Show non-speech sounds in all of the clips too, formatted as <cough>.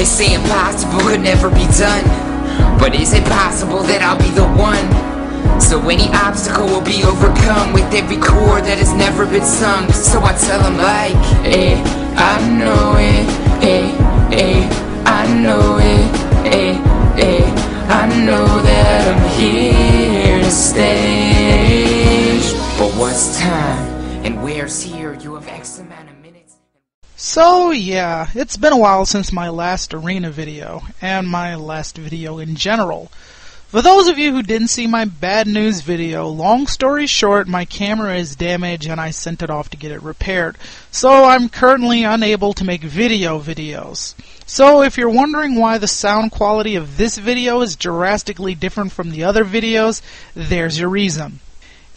They say impossible could never be done. But is it possible that I'll be the one? So any obstacle will be overcome with every chord that has never been sung. So I tell them like, eh, I know it, eh, eh, I know it, eh, eh, I know that I'm here to stay. But what's time and where's here? You have X amount of. So yeah, it's been a while since my last arena video, and my last video in general. For those of you who didn't see my bad news video, long story short, my camera is damaged and I sent it off to get it repaired. So I'm currently unable to make video videos. So if you're wondering why the sound quality of this video is drastically different from the other videos, there's your reason.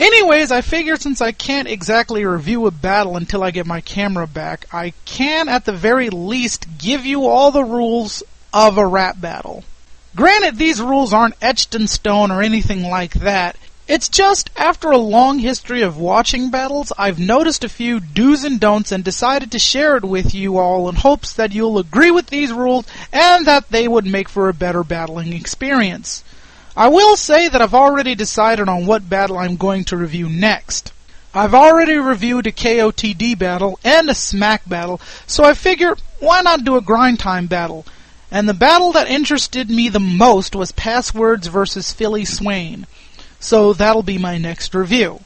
Anyways, I figured since I can't exactly review a battle until I get my camera back, I can at the very least give you all the rules of a rap battle. Granted, these rules aren't etched in stone or anything like that. It's just, after a long history of watching battles, I've noticed a few do's and don'ts and decided to share it with you all in hopes that you'll agree with these rules and that they would make for a better battling experience. I will say that I've already decided on what battle I'm going to review next. I've already reviewed a KOTD battle and a smack battle, so I figure why not do a grind time battle? And the battle that interested me the most was Passwurdz versus Philly Swain. So that'll be my next review.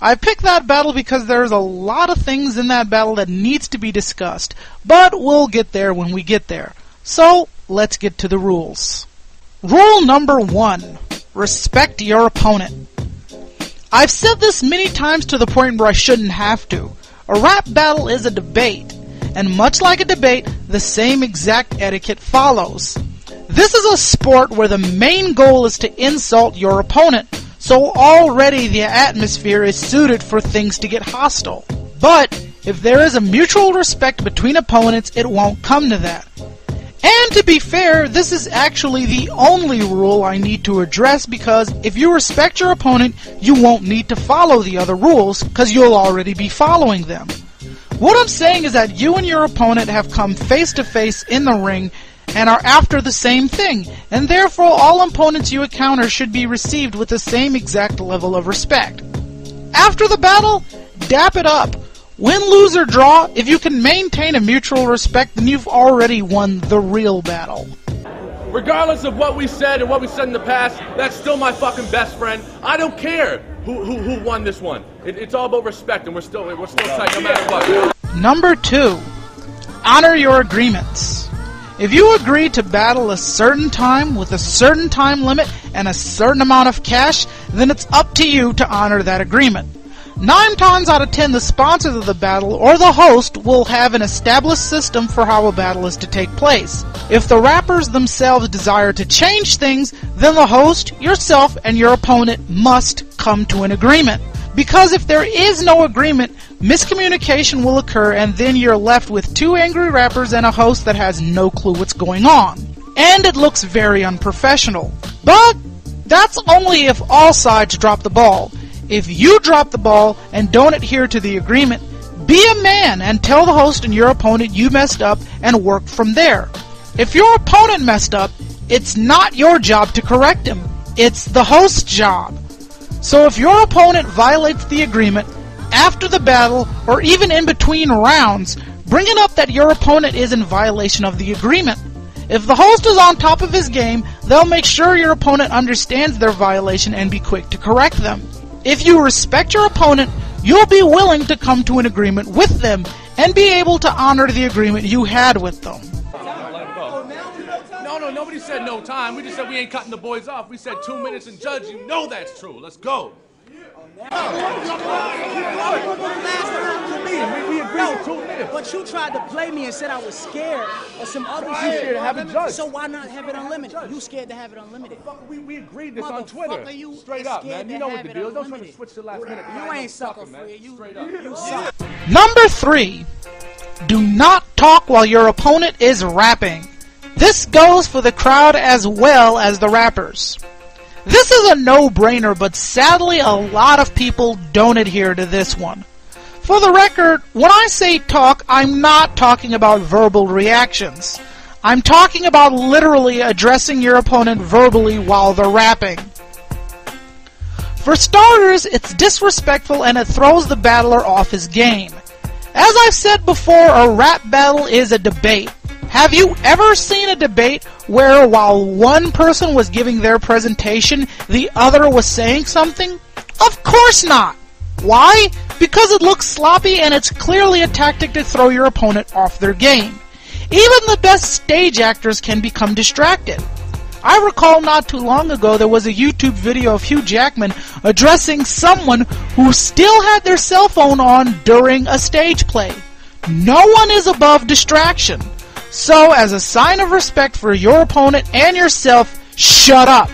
I picked that battle because there's a lot of things in that battle that needs to be discussed, but we'll get there when we get there. So let's get to the rules. Rule number one respect your opponent. I've said this many times to the point where I shouldn't have to. A rap battle is a debate, and much like a debate, the same exact etiquette follows. This is a sport where the main goal is to insult your opponent, so already the atmosphere is suited for things to get hostile. But if there is a mutual respect between opponents, it won't come to that. And to be fair, this is actually the only rule I need to address because if you respect your opponent, you won't need to follow the other rules because you'll already be following them. What I'm saying is that you and your opponent have come face to face in the ring and are after the same thing, and therefore all opponents you encounter should be received with the same exact level of respect. After the battle, dap it up. Win, lose, or draw, if you can maintain a mutual respect, then you've already won the real battle. Regardless of what we said and what we said in the past, that's still my fucking best friend. I don't care who who, who won this one. It, it's all about respect, and we're still we're still tight no matter what. Number two, honor your agreements. If you agree to battle a certain time with a certain time limit and a certain amount of cash, then it's up to you to honor that agreement. Nine times out of ten, the sponsors of the battle or the host will have an established system for how a battle is to take place. If the rappers themselves desire to change things, then the host, yourself, and your opponent must come to an agreement. Because if there is no agreement, miscommunication will occur and then you're left with two angry rappers and a host that has no clue what's going on. And it looks very unprofessional. But that's only if all sides drop the ball. If you drop the ball and don't adhere to the agreement, be a man and tell the host and your opponent you messed up and work from there. If your opponent messed up, it's not your job to correct him. It's the host's job. So if your opponent violates the agreement after the battle or even in between rounds, bring it up that your opponent is in violation of the agreement. If the host is on top of his game, they'll make sure your opponent understands their violation and be quick to correct them. If you respect your opponent, you'll be willing to come to an agreement with them and be able to honor the agreement you had with them. No, no, nobody said no time. We just said we ain't cutting the boys off. We said two minutes and judge. You know that's true. Let's go. But you tried to play me and said I was scared of some other shit. scared to have it judged. So why not have it unlimited? You scared to have it unlimited. We, we agreed this on Motherfucker, Twitter. you Straight up, man. You know what the deal is. Don't try to switch the last minute. You ain't sucker man. free. You, Straight up. you suck. Number three, do not talk while your opponent is rapping. This goes for the crowd as well as the rappers. This is a no-brainer, but sadly a lot of people don't adhere to this one. For the record, when I say talk, I'm not talking about verbal reactions. I'm talking about literally addressing your opponent verbally while they're rapping. For starters, it's disrespectful and it throws the battler off his game. As I've said before, a rap battle is a debate. Have you ever seen a debate where while one person was giving their presentation, the other was saying something? Of course not! Why? Because it looks sloppy and it's clearly a tactic to throw your opponent off their game. Even the best stage actors can become distracted. I recall not too long ago there was a YouTube video of Hugh Jackman addressing someone who still had their cell phone on during a stage play. No one is above distraction. So, as a sign of respect for your opponent and yourself, shut up.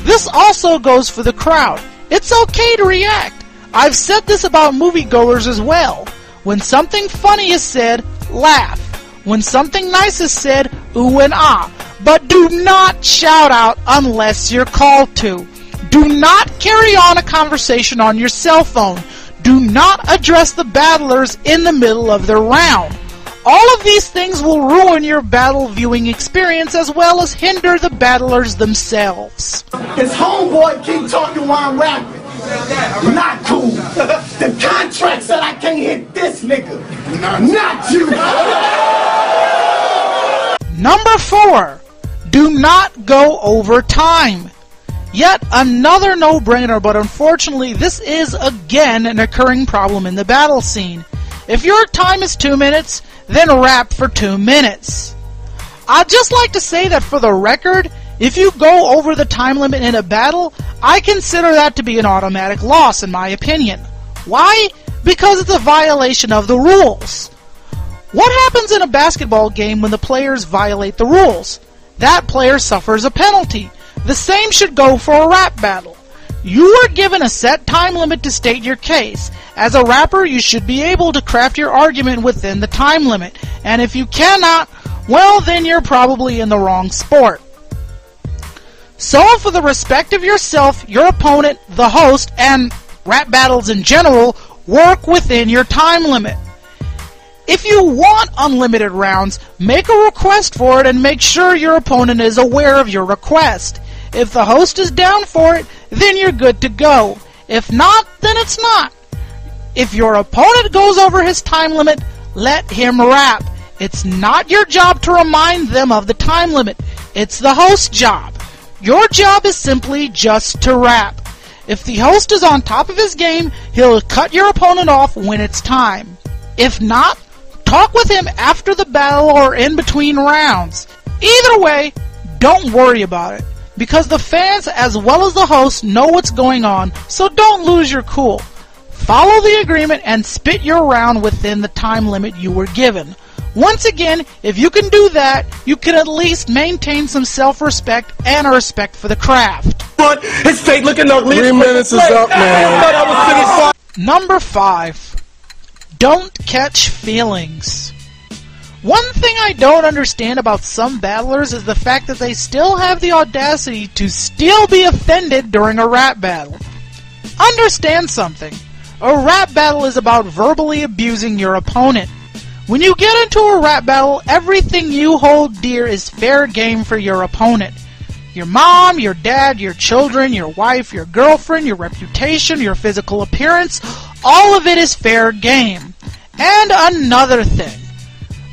This also goes for the crowd. It's okay to react. I've said this about moviegoers as well. When something funny is said, laugh. When something nice is said, ooh and ah but do not shout out unless you're called to. Do not carry on a conversation on your cell phone. Do not address the battlers in the middle of their round. All of these things will ruin your battle viewing experience as well as hinder the battlers themselves. His homeboy keep talking while I'm rapping. Not cool. The contract said I can't hit this nigga. Not you. Number four. Do not go over time. Yet another no-brainer, but unfortunately this is again an occurring problem in the battle scene. If your time is 2 minutes, then rap for 2 minutes. I'd just like to say that for the record, if you go over the time limit in a battle, I consider that to be an automatic loss in my opinion. Why? Because it's a violation of the rules. What happens in a basketball game when the players violate the rules? that player suffers a penalty. The same should go for a rap battle. You are given a set time limit to state your case. As a rapper, you should be able to craft your argument within the time limit. And if you cannot, well, then you're probably in the wrong sport. So, for the respect of yourself, your opponent, the host, and rap battles in general, work within your time limit. If you want unlimited rounds, make a request for it and make sure your opponent is aware of your request. If the host is down for it, then you're good to go. If not, then it's not. If your opponent goes over his time limit, let him rap. It's not your job to remind them of the time limit. It's the host's job. Your job is simply just to rap. If the host is on top of his game, he'll cut your opponent off when it's time. If not, Talk with him after the battle or in between rounds. Either way, don't worry about it. Because the fans as well as the host know what's going on, so don't lose your cool. Follow the agreement and spit your round within the time limit you were given. Once again, if you can do that, you can at least maintain some self-respect and a respect for the craft. But His fake looking ugly. Three minutes is up, man. Number five. Don't catch feelings. One thing I don't understand about some battlers is the fact that they still have the audacity to still be offended during a rap battle. Understand something. A rap battle is about verbally abusing your opponent. When you get into a rap battle, everything you hold dear is fair game for your opponent. Your mom, your dad, your children, your wife, your girlfriend, your reputation, your physical appearance, all of it is fair game. And another thing.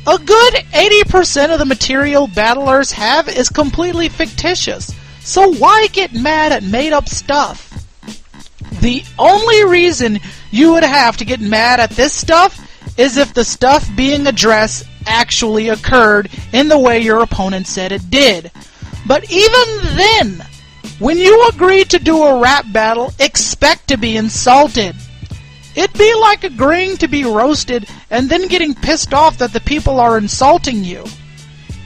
A good 80% of the material battlers have is completely fictitious, so why get mad at made up stuff? The only reason you would have to get mad at this stuff is if the stuff being addressed actually occurred in the way your opponent said it did. But even then, when you agree to do a rap battle, expect to be insulted. It'd be like agreeing to be roasted and then getting pissed off that the people are insulting you.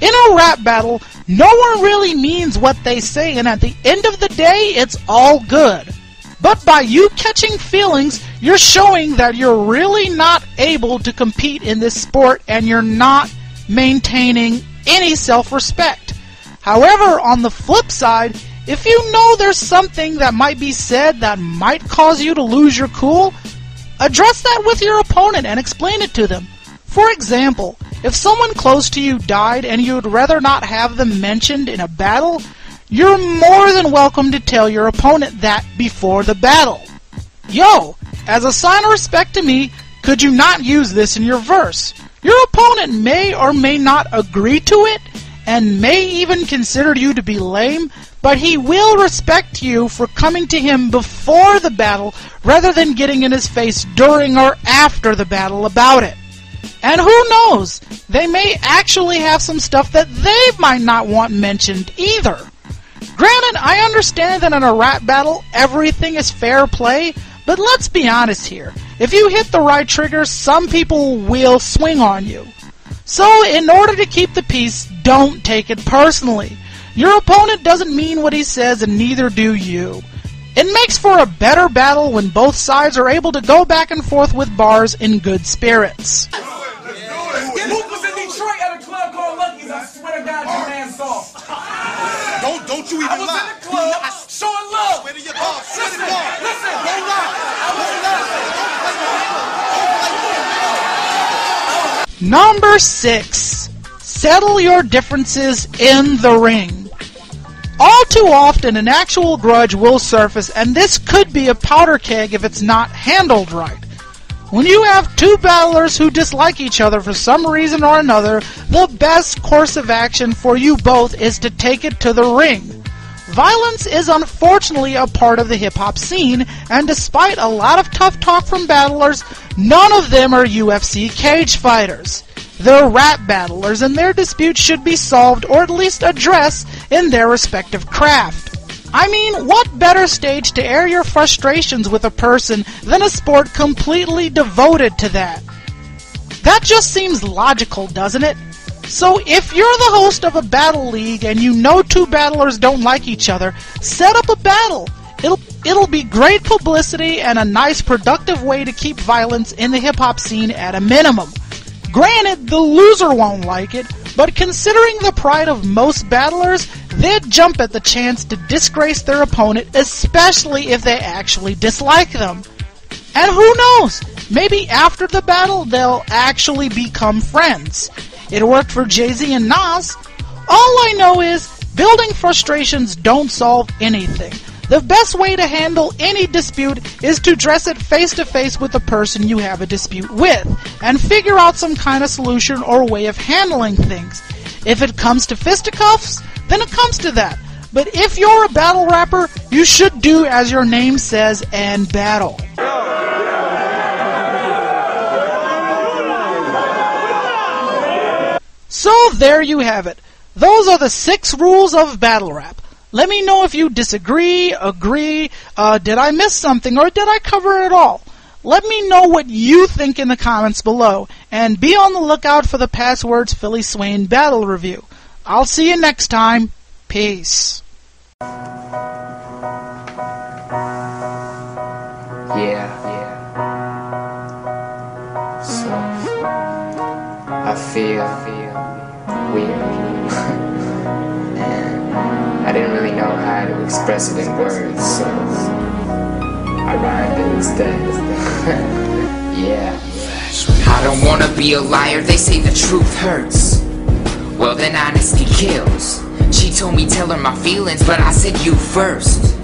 In a rap battle, no one really means what they say, and at the end of the day, it's all good. But by you catching feelings, you're showing that you're really not able to compete in this sport and you're not maintaining any self-respect. However, on the flip side, if you know there's something that might be said that might cause you to lose your cool, Address that with your opponent and explain it to them. For example, If someone close to you died and you'd rather not have them mentioned in a battle, you're more than welcome to tell your opponent that before the battle. Yo, as a sign of respect to me, could you not use this in your verse? Your opponent may or may not agree to it, and may even consider you to be lame, but he will respect you for coming to him before the battle rather than getting in his face during or after the battle about it. And who knows, they may actually have some stuff that they might not want mentioned either. Granted, I understand that in a rap battle, everything is fair play, but let's be honest here. If you hit the right trigger, some people will swing on you. So, in order to keep the peace, don't take it personally. Your opponent doesn't mean what he says, and neither do you. It makes for a better battle when both sides are able to go back and forth with bars in good spirits. Luke was in Detroit at a club called Lucky's. I swear to God, your man soft. Don't don't you even I was lie. in the club showing love. Swear to your God. Swear to Listen, God. listen. Don't lie. Don't lie. Number 6. Settle your differences in the ring. All too often, an actual grudge will surface, and this could be a powder keg if it's not handled right. When you have two battlers who dislike each other for some reason or another, the best course of action for you both is to take it to the ring. Violence is unfortunately a part of the hip hop scene, and despite a lot of tough talk from battlers, none of them are UFC cage fighters. They're rap battlers, and their disputes should be solved or at least addressed in their respective craft. I mean, what better stage to air your frustrations with a person than a sport completely devoted to that? That just seems logical, doesn't it? So if you're the host of a battle league and you know two battlers don't like each other, set up a battle. It'll it'll be great publicity and a nice productive way to keep violence in the hip hop scene at a minimum. Granted, the loser won't like it, but considering the pride of most battlers, they'd jump at the chance to disgrace their opponent, especially if they actually dislike them. And who knows? Maybe after the battle, they'll actually become friends. It worked for Jay Z and Nas. All I know is building frustrations don't solve anything. The best way to handle any dispute is to address it face to face with the person you have a dispute with and figure out some kind of solution or way of handling things. If it comes to fisticuffs, then it comes to that. But if you're a battle rapper, you should do as your name says and battle. So there you have it. Those are the six rules of battle rap. Let me know if you disagree, agree, uh, did I miss something, or did I cover it all? Let me know what you think in the comments below, and be on the lookout for the Passwurdz Philly Swain battle review. I'll see you next time. Peace. Yeah, yeah. So, I feel, feel weird. Express it in words, so I rhymed it instead. <laughs> yeah. I don't wanna be a liar, they say the truth hurts. Well, then honesty kills. She told me tell her my feelings, but I said you first.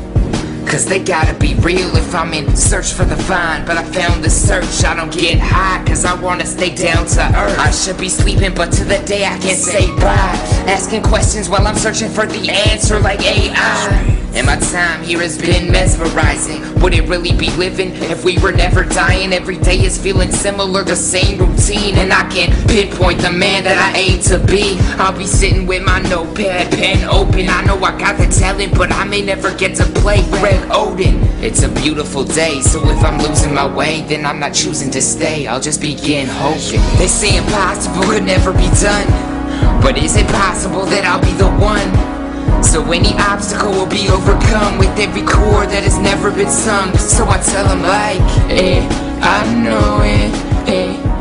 Cause they gotta be real if I'm in search for the vine. But I found the search, I don't get high Cause I wanna stay down to earth. I should be sleeping but to the day I can't say bye. Asking questions while I'm searching for the answer like AI and my time here has been mesmerizing. Would it really be living if we were never dying? Every day is feeling similar, the same routine. And I can't pinpoint the man that I aim to be. I'll be sitting with my notepad, pen open. I know I got the talent, but I may never get to play Greg Oden. It's a beautiful day, so if I'm losing my way Then I'm not choosing to stay, I'll just begin hoping. They say impossible could never be done. But is it possible that I'll be the one? So any obstacle will be overcome with every chord that has never been sung. So I tell them like, eh, I know it, eh.